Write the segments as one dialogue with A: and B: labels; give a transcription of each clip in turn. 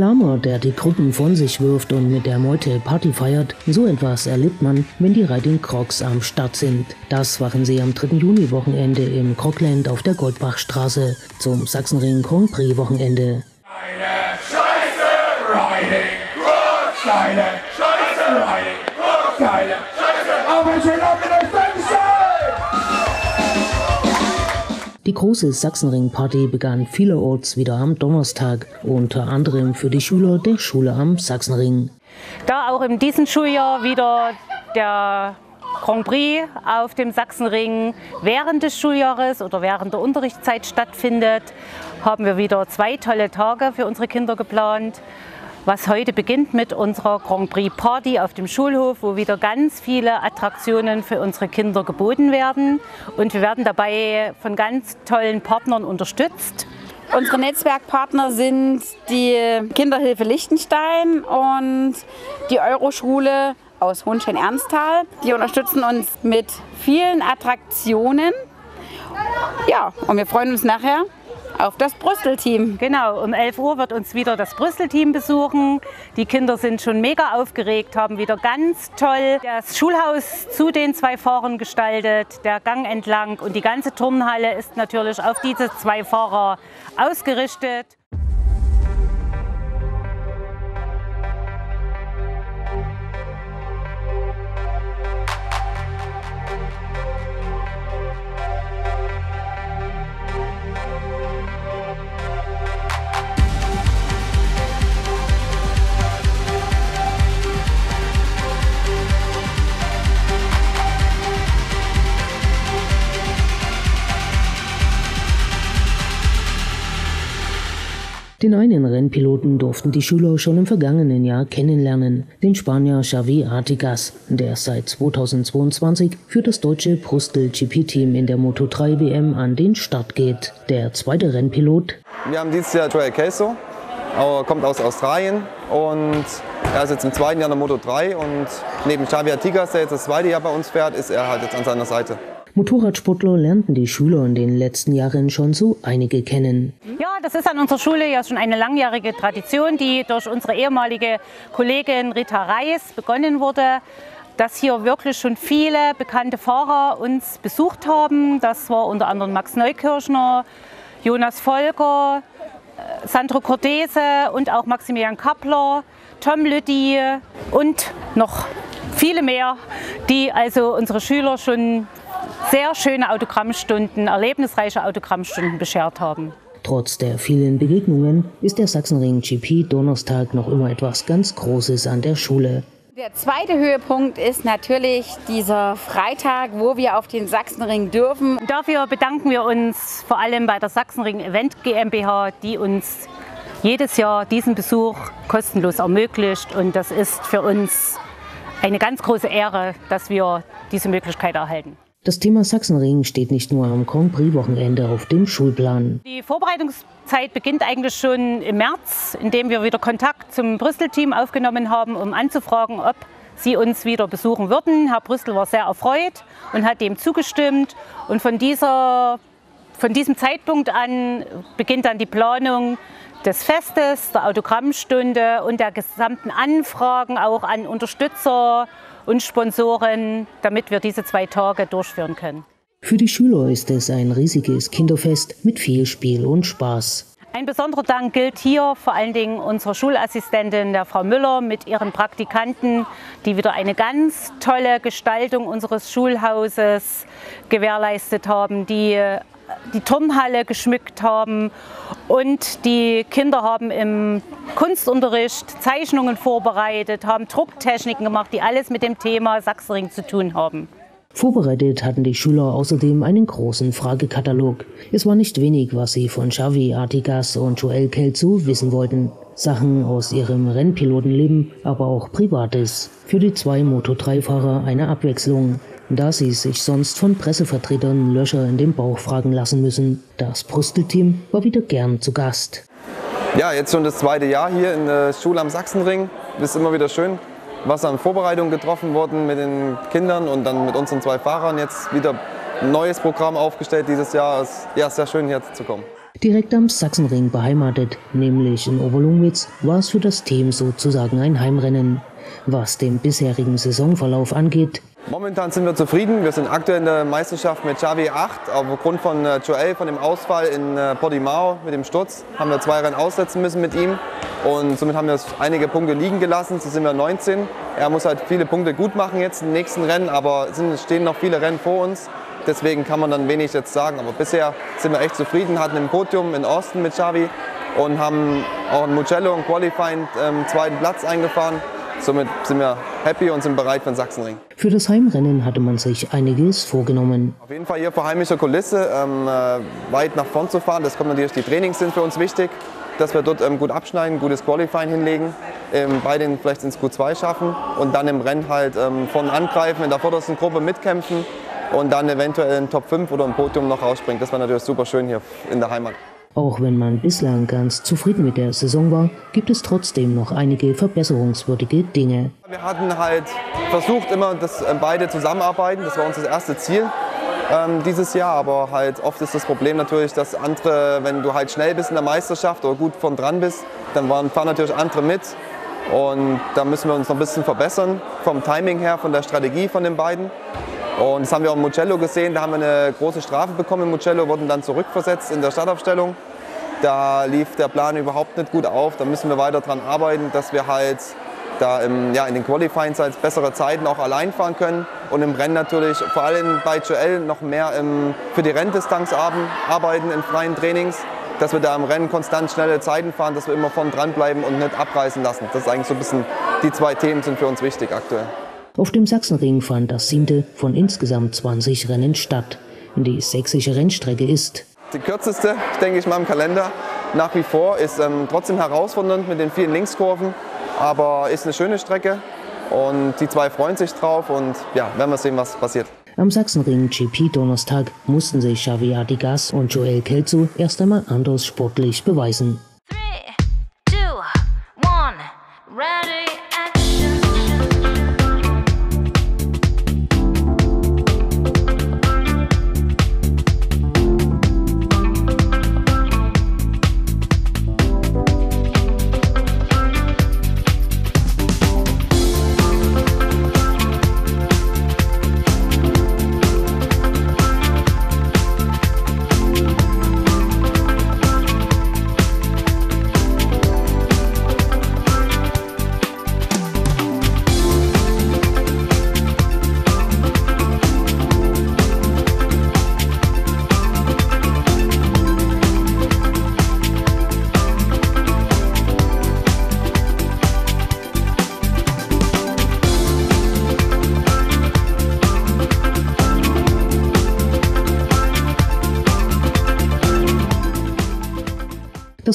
A: Lama, der die Gruppen von sich wirft und mit der Meute Party feiert, so etwas erlebt man, wenn die Riding Crocs am Start sind. Das machen sie am 3. Juni-Wochenende im Crockland auf der Goldbachstraße zum Sachsenring Grand Prix Wochenende.
B: Eine Scheiße Riding Crocs, eine Scheiße Riding Crocs, eine Scheiße, aber schön ab in der
A: Die große Sachsenring-Party begann vielerorts wieder am Donnerstag, unter anderem für die Schüler der Schule am Sachsenring.
C: Da auch in diesem Schuljahr wieder der Grand Prix auf dem Sachsenring während des Schuljahres oder während der Unterrichtszeit stattfindet, haben wir wieder zwei tolle Tage für unsere Kinder geplant was heute beginnt mit unserer Grand Prix Party auf dem Schulhof, wo wieder ganz viele Attraktionen für unsere Kinder geboten werden. Und wir werden dabei von ganz tollen Partnern unterstützt.
D: Unsere Netzwerkpartner sind die Kinderhilfe Liechtenstein und die Euroschule aus Hohenstein-Ernsthal. Die unterstützen uns mit vielen Attraktionen. Ja, und wir freuen uns nachher auf das Brüssel-Team.
C: Genau, um 11 Uhr wird uns wieder das Brüssel-Team besuchen. Die Kinder sind schon mega aufgeregt, haben wieder ganz toll das Schulhaus zu den zwei Fahrern gestaltet, der Gang entlang und die ganze Turnhalle ist natürlich auf diese zwei Fahrer ausgerichtet.
A: Den einen Rennpiloten durften die Schüler schon im vergangenen Jahr kennenlernen, den Spanier Xavi Artigas, der seit 2022 für das deutsche Brustel GP-Team in der Moto3 WM an den Start geht. Der zweite Rennpilot.
E: Wir haben dieses Jahr Joel Kelso, kommt aus Australien und er ist jetzt im zweiten Jahr in der Moto3 und neben Xavi Artigas, der jetzt das zweite Jahr bei uns fährt, ist er halt jetzt an seiner Seite.
A: Motorradsportler lernten die Schüler in den letzten Jahren schon so einige kennen.
C: Ja, das ist an unserer Schule ja schon eine langjährige Tradition, die durch unsere ehemalige Kollegin Rita Reis begonnen wurde dass hier wirklich schon viele bekannte Fahrer uns besucht haben. Das war unter anderem Max Neukirchner, Jonas Volker, äh, Sandro Cortese und auch Maximilian Kappler, Tom Lütti und noch viele mehr, die also unsere Schüler schon sehr schöne Autogrammstunden, erlebnisreiche Autogrammstunden beschert haben.
A: Trotz der vielen Begegnungen ist der Sachsenring GP Donnerstag noch immer etwas ganz Großes an der Schule.
D: Der zweite Höhepunkt ist natürlich dieser Freitag, wo wir auf den Sachsenring dürfen.
C: Dafür bedanken wir uns vor allem bei der Sachsenring Event GmbH, die uns jedes Jahr diesen Besuch kostenlos ermöglicht. Und das ist für uns eine ganz große Ehre, dass wir diese Möglichkeit erhalten.
A: Das Thema Sachsenring steht nicht nur am Grand Prix-Wochenende auf dem Schulplan.
C: Die Vorbereitungszeit beginnt eigentlich schon im März, indem wir wieder Kontakt zum Brüssel-Team aufgenommen haben, um anzufragen, ob sie uns wieder besuchen würden. Herr Brüssel war sehr erfreut und hat dem zugestimmt. Und von, dieser, von diesem Zeitpunkt an beginnt dann die Planung des Festes, der Autogrammstunde und der gesamten Anfragen auch an Unterstützer und Sponsoren, damit wir diese zwei Tage durchführen können.
A: Für die Schüler ist es ein riesiges Kinderfest mit viel Spiel und Spaß.
C: Ein besonderer Dank gilt hier vor allen Dingen unserer Schulassistentin, der Frau Müller, mit ihren Praktikanten, die wieder eine ganz tolle Gestaltung unseres Schulhauses gewährleistet haben, die die Turnhalle geschmückt haben und die Kinder haben im Kunstunterricht Zeichnungen vorbereitet, haben Drucktechniken gemacht, die alles mit dem Thema Sachsenring zu tun haben.
A: Vorbereitet hatten die Schüler außerdem einen großen Fragekatalog. Es war nicht wenig, was sie von Xavi Artigas und Joel Kelzu wissen wollten. Sachen aus ihrem Rennpilotenleben, aber auch Privates. Für die zwei Moto3-Fahrer eine Abwechslung da sie sich sonst von Pressevertretern Löcher in den Bauch fragen lassen müssen. Das Brüstel-Team war wieder gern zu Gast.
E: Ja, jetzt schon das zweite Jahr hier in der Schule am Sachsenring. Ist immer wieder schön, was an Vorbereitungen getroffen wurden mit den Kindern und dann mit unseren zwei Fahrern jetzt wieder ein neues Programm aufgestellt dieses Jahr. Es ist ja, sehr schön hier zu kommen.
A: Direkt am Sachsenring beheimatet, nämlich in Oberlungwitz, war es für das Team sozusagen ein Heimrennen. Was den bisherigen Saisonverlauf angeht,
E: Momentan sind wir zufrieden. Wir sind aktuell in der Meisterschaft mit Xavi 8. Aufgrund von äh, Joel, von dem Ausfall in äh, Portimao mit dem Sturz, haben wir zwei Rennen aussetzen müssen mit ihm. Und somit haben wir einige Punkte liegen gelassen. So sind wir 19. Er muss halt viele Punkte gut machen jetzt im nächsten Rennen, aber es stehen noch viele Rennen vor uns. Deswegen kann man dann wenig jetzt sagen. Aber bisher sind wir echt zufrieden, hatten ein Podium in Austin mit Xavi und haben auch in Mugello im Qualifying ähm, zweiten Platz eingefahren. Somit sind wir happy und sind bereit für den Sachsenring.
A: Für das Heimrennen hatte man sich einiges vorgenommen.
E: Auf jeden Fall hier vor heimischer Kulisse ähm, äh, weit nach vorn zu fahren. Das kommt natürlich, die Trainings sind für uns wichtig, dass wir dort ähm, gut abschneiden, gutes Qualifying hinlegen, ähm, bei den vielleicht ins Q2 schaffen und dann im Rennen halt ähm, vorne angreifen, in der vordersten Gruppe mitkämpfen und dann eventuell in Top 5 oder ein Podium noch rausspringen. Das wäre natürlich super schön hier in der Heimat.
A: Auch wenn man bislang ganz zufrieden mit der Saison war, gibt es trotzdem noch einige verbesserungswürdige Dinge.
E: Wir hatten halt versucht immer, dass ähm, beide zusammenarbeiten. Das war unser erstes Ziel ähm, dieses Jahr. Aber halt oft ist das Problem natürlich, dass andere, wenn du halt schnell bist in der Meisterschaft oder gut von dran bist, dann fahren natürlich andere mit. Und da müssen wir uns noch ein bisschen verbessern vom Timing her, von der Strategie von den beiden. Und das haben wir auch in Mugello gesehen. Da haben wir eine große Strafe bekommen in Mugello, wurden dann zurückversetzt in der Startaufstellung. Da lief der Plan überhaupt nicht gut auf. Da müssen wir weiter daran arbeiten, dass wir halt da im, ja, in den Qualifyings halt bessere Zeiten auch allein fahren können. Und im Rennen natürlich, vor allem bei Joel, noch mehr im, für die Renndistanz arbeiten in freien Trainings. Dass wir da im Rennen konstant schnelle Zeiten fahren, dass wir immer vorn dranbleiben und nicht abreißen lassen. Das ist eigentlich so ein bisschen, die zwei Themen sind für uns wichtig aktuell.
A: Auf dem Sachsenring fand das siebte von insgesamt 20 Rennen statt. Die sächsische Rennstrecke ist
E: die kürzeste, denke ich mal, im Kalender. Nach wie vor ist ähm, trotzdem herausfordernd mit den vielen Linkskurven, aber ist eine schöne Strecke und die zwei freuen sich drauf und ja, werden wir sehen, was passiert.
A: Am Sachsenring GP Donnerstag mussten sich Xavi Adigas und Joel Kelzu erst einmal anders sportlich beweisen. Three, two, one, ready.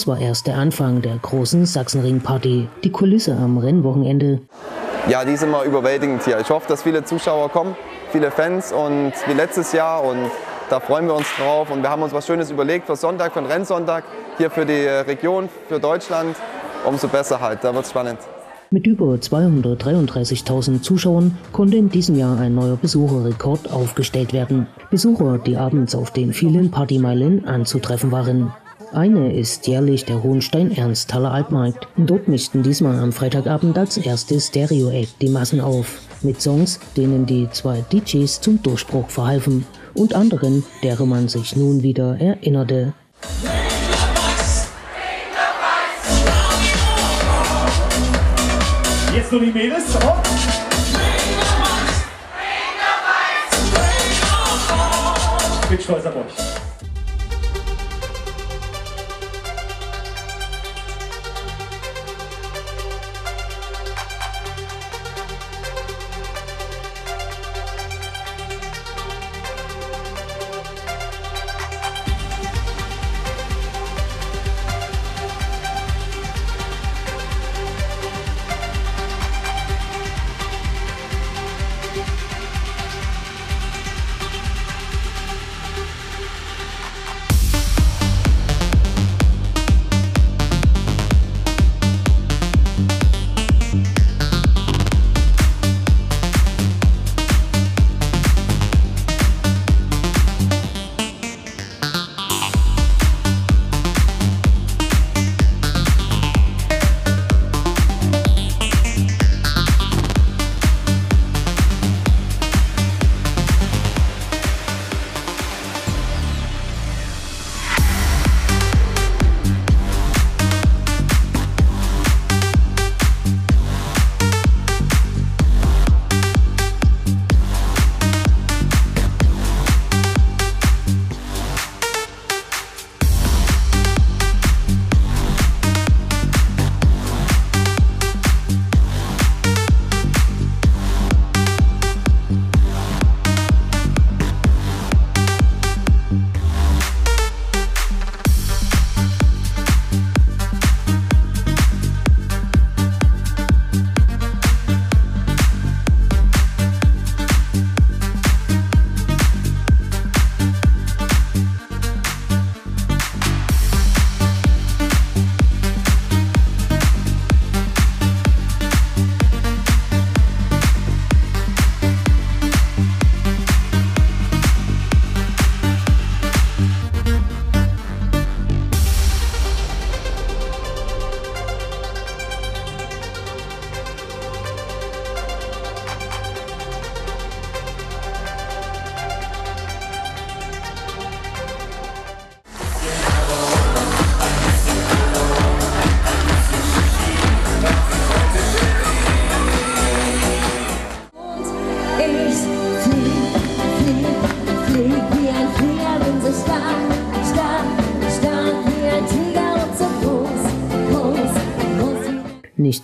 A: Das war erst der Anfang der großen Sachsenring-Party. Die Kulisse am Rennwochenende.
E: Ja, die ist immer überwältigend hier. Ich hoffe, dass viele Zuschauer kommen, viele Fans und wie letztes Jahr und da freuen wir uns drauf und wir haben uns was Schönes überlegt für Sonntag, für den Rennsonntag, hier für die Region, für Deutschland. Umso besser halt, da wird es spannend.
A: Mit über 233.000 Zuschauern konnte in diesem Jahr ein neuer Besucherrekord aufgestellt werden. Besucher, die abends auf den vielen Partymeilen anzutreffen waren. Eine ist jährlich der Hohenstein-Ernsthaler Altmarkt. Dort mischten diesmal am Freitagabend als erstes Stereo-Act die Massen auf. Mit Songs, denen die zwei DJs zum Durchbruch verhalfen und anderen, deren man sich nun wieder erinnerte.
B: Jetzt nur die Mädels. Oh. Ich bin stolz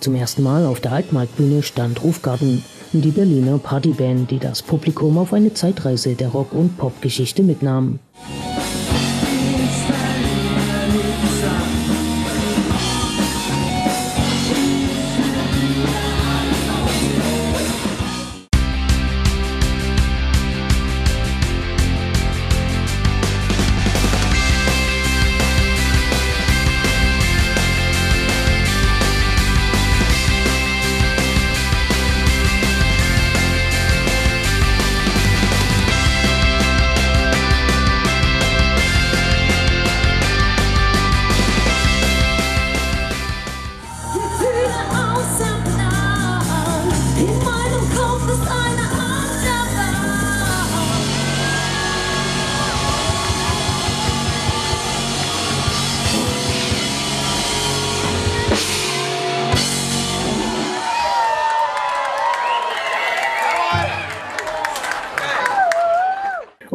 A: zum ersten Mal auf der Altmarktbühne stand Rufgarten, die Berliner Partyband, die das Publikum auf eine Zeitreise der Rock- und Popgeschichte mitnahm.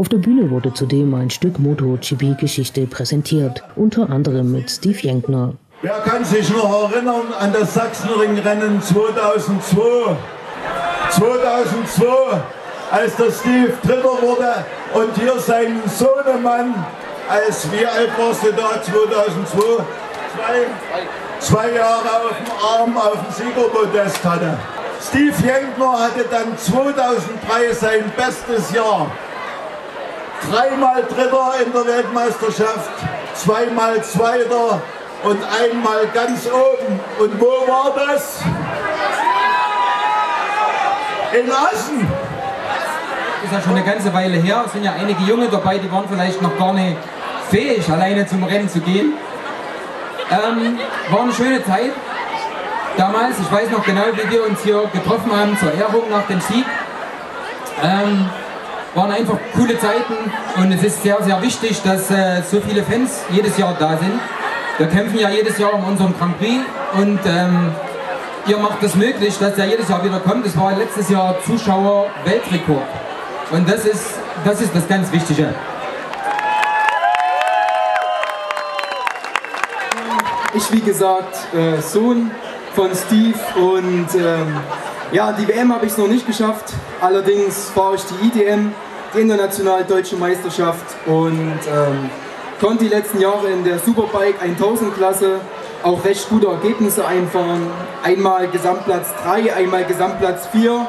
A: Auf der Bühne wurde zudem ein Stück MotoGP-Geschichte präsentiert, unter anderem mit Steve Jenkner.
F: Wer kann sich noch erinnern an das Sachsenringrennen 2002? 2002, als der Steve Dritter wurde und hier sein Sohnemann, als wie alt warst du da 2002? Zwei, zwei Jahre auf dem Arm auf dem Siegermodest hatte. Steve Jenkner hatte dann 2003 sein bestes Jahr dreimal Dritter in der Weltmeisterschaft, zweimal Zweiter und einmal ganz oben. Und wo war das? In Assen.
G: Das ist ja schon eine ganze Weile her. Es sind ja einige Junge dabei, die waren vielleicht noch gar nicht fähig, alleine zum Rennen zu gehen. Ähm, war eine schöne Zeit. Damals, ich weiß noch genau, wie wir uns hier getroffen haben zur Ehrung nach dem Sieg. Ähm, waren einfach coole Zeiten und es ist sehr, sehr wichtig, dass äh, so viele Fans jedes Jahr da sind. Wir kämpfen ja jedes Jahr um unseren Grand Prix und ähm, ihr macht es das möglich, dass er jedes Jahr wieder kommt. Es war letztes Jahr Zuschauer-Weltrekord und das ist, das ist das ganz Wichtige.
H: Ich, wie gesagt, äh, Sohn von Steve und ähm, ja, die WM habe ich es noch nicht geschafft. Allerdings fahre ich die IDM die internationale deutsche Meisterschaft und ähm, konnte die letzten Jahre in der Superbike 1000 Klasse auch recht gute Ergebnisse einfahren. Einmal Gesamtplatz 3, einmal Gesamtplatz 4.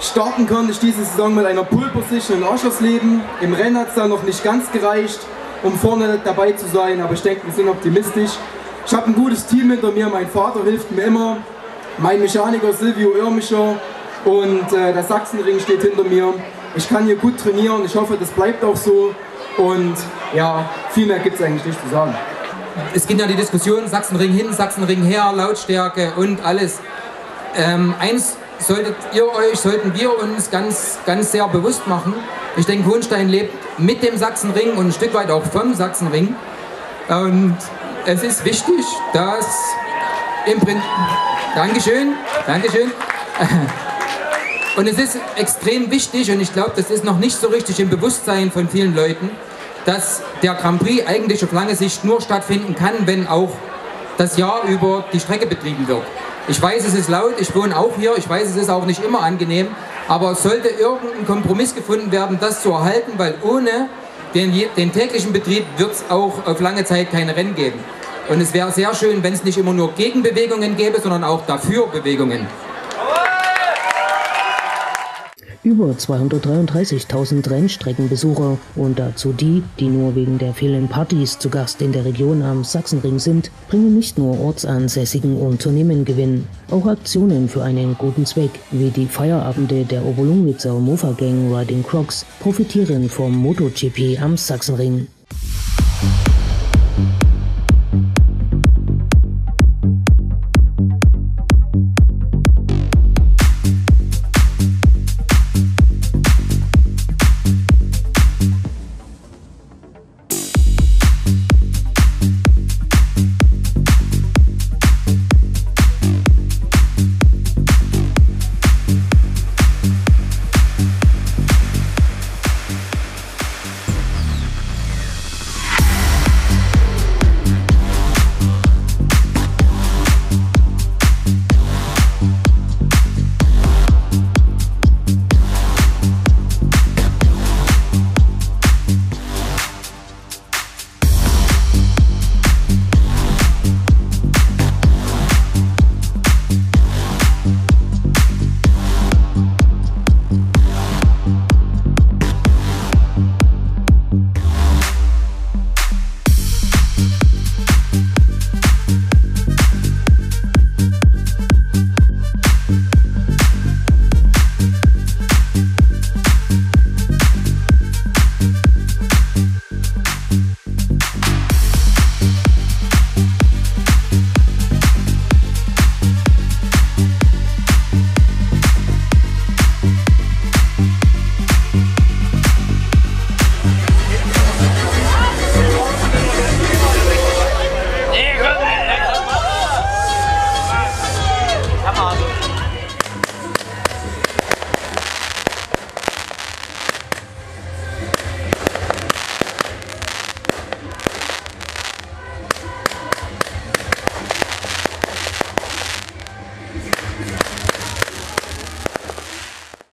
H: Starten konnte ich diese Saison mit einer Pole Position in Oschersleben. Im Rennen hat es dann noch nicht ganz gereicht, um vorne dabei zu sein, aber ich denke, wir sind optimistisch. Ich habe ein gutes Team hinter mir, mein Vater hilft mir immer, mein Mechaniker Silvio Irmischer und äh, der Sachsenring steht hinter mir. Ich kann hier gut trainieren, ich hoffe, das bleibt auch so. Und ja, viel mehr gibt es eigentlich nicht zu sagen.
G: Es gibt ja die Diskussion Sachsenring hin, Sachsenring her, Lautstärke und alles. Ähm, eins solltet ihr euch, sollten wir uns ganz, ganz sehr bewusst machen. Ich denke, Hohenstein lebt mit dem Sachsenring und ein Stück weit auch vom Sachsenring. Und es ist wichtig, dass im Prinzip. Dankeschön, Dankeschön. Und es ist extrem wichtig, und ich glaube, das ist noch nicht so richtig im Bewusstsein von vielen Leuten, dass der Grand Prix eigentlich auf lange Sicht nur stattfinden kann, wenn auch das Jahr über die Strecke betrieben wird. Ich weiß, es ist laut, ich wohne auch hier, ich weiß, es ist auch nicht immer angenehm, aber es sollte irgendein Kompromiss gefunden werden, das zu erhalten, weil ohne den, den täglichen Betrieb wird es auch auf lange Zeit keine Rennen geben. Und es wäre sehr schön, wenn es nicht immer nur Gegenbewegungen gäbe, sondern auch dafür Bewegungen.
A: Über 233.000 Rennstreckenbesucher und dazu die, die nur wegen der vielen Partys zu Gast in der Region am Sachsenring sind, bringen nicht nur ortsansässigen Unternehmen Gewinn. Auch Aktionen für einen guten Zweck, wie die Feierabende der Oberlungwitzer Mofa Gang Riding Crocs, profitieren vom MotoGP am Sachsenring.